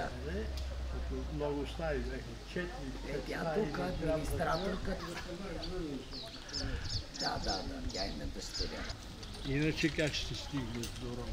бяхме, като много стаи бяхме, четири, Е, тя тук, администраторката. Да, да, да, тя е дъщеря. Иначе как ще стигнеш до Рома?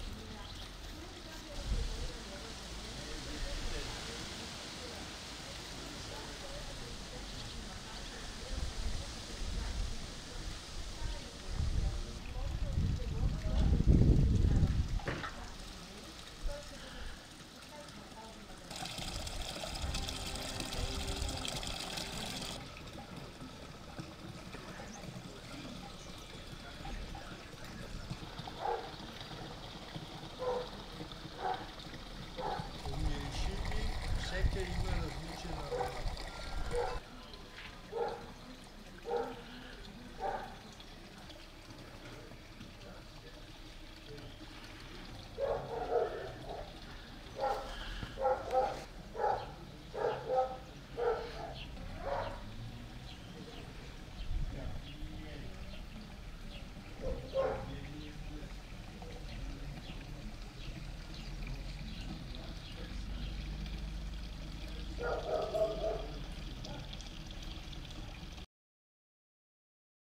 tecrübe en azından bir şeyler var.